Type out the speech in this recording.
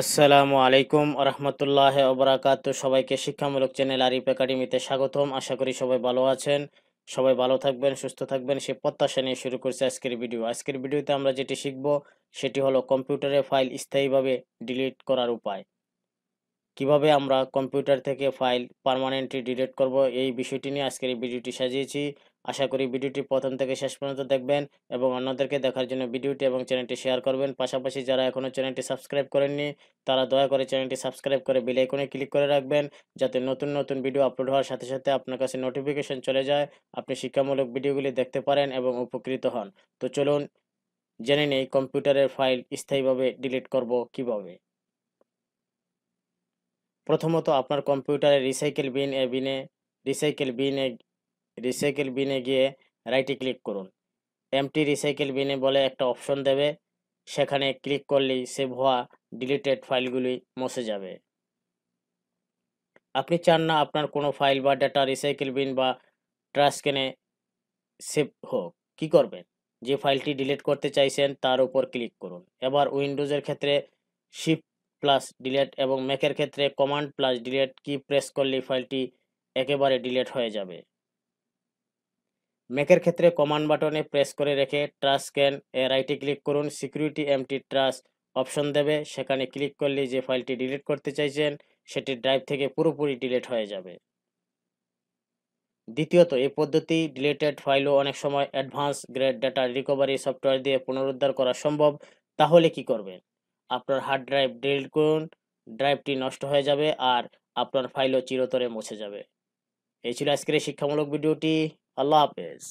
আসসালামু আলাইকুম রহমতুল্লাহ ওবরাকাত সবাইকে শিক্ষামূলক চ্যানেল আরিফ একাডেমিতে স্বাগতম। আশা করি সবাই ভালো আছেন, সবাই ভালো থাকবেন, সুস্থ থাকবেন। সে প্রত্যাশা নিয়ে শুরু করছে আজকের ভিডিও। আজকের ভিডিওতে আমরা যেটি শিখব, সেটি হলো কম্পিউটারে ফাইল স্থায়ীভাবে ডিলিট করার উপায়। কীভাবে আমরা কম্পিউটার থেকে ফাইল পার্মানেন্টলি ডিলিট করব, এই বিষয়টি নিয়ে আজকের এই ভিডিওটি সাজিয়েছি। আশা করি ভিডিওটি প্রথম থেকে শেষ পর্যন্ত দেখবেন এবং অন্যদেরকে দেখার জন্য ভিডিওটি এবং চ্যানেলটি শেয়ার করবেন। পাশাপাশি যারা এখনও চ্যানেলটি সাবস্ক্রাইব করেননি, তারা দয়া করে চ্যানেলটি সাবস্ক্রাইব করে বেল আইকনে ক্লিক করে রাখবেন যাতে নতুন নতুন ভিডিও আপলোড হওয়ার সাথে সাথে আপনার কাছে নোটিফিকেশন চলে যায়, আপনি শিক্ষামূলক ভিডিওগুলি দেখতে পারেন এবং উপকৃত হন। তো চলুন জেনে নেই কম্পিউটারের ফাইল স্থায়ীভাবে ডিলিট করব কীভাবে। প্রথমত আপনার কম্পিউটারে রিসাইকেল বিন এ বিনে রিসাইকেল বিনে রিসাইকেল বিনে গিয়ে রাইটে ক্লিক করুন। এমটি রিসাইকেল বিনে বলে একটা অপশন দেবে। সেখানে ক্লিক করলেই সেভ হওয়া ডিলিটেড ফাইলগুলি মুছে যাবে। আপনি চান না আপনার কোনো ফাইল বা ডাটা রিসাইকেল বিন বা ট্রাস্কেনে সেভ হোক। কি করবেন? যে ফাইলটি ডিলিট করতে চাইছেন তার উপর ক্লিক করুন। এবার উইন্ডোজের ক্ষেত্রে শিফট প্লাস ডিলেট এবং ম্যাকের ক্ষেত্রে command plus delete key press করলে ফাইলটি একেবারে ডিলেট হয়ে যাবে। ম্যাকের ক্ষেত্রে কমান্ড বাটনে প্রেস করে রেখে ট্রাস স্ক্যান এ রাইটে ক্লিক করুন সিকিউরিটি এমটি ট্রাস অপশন দেবে। সেখানে ক্লিক করলে যে ফাইলটি ডিলিট করতে চাইছেন, সেটি ড্রাইভ থেকে পুরোপুরি ডিলিট হয়ে যাবে। দ্বিতীয়ত, এই পদ্ধতি ডিলেটেড ফাইলও অনেক সময় advance grade data recovery software দিয়ে পুনরুদ্ধার করা সম্ভব। তাহলে কি করবেন? আপনার হার্ড ড্রাইভ ডিলিট করুন ড্রাইভটি নষ্ট হয়ে যাবে আর আপনার ফাইলও চিরতরে মুছে যাবে। এই ছিল আজকের শিক্ষামূলক ভিডিওটি আল্লাহ হাফেজ।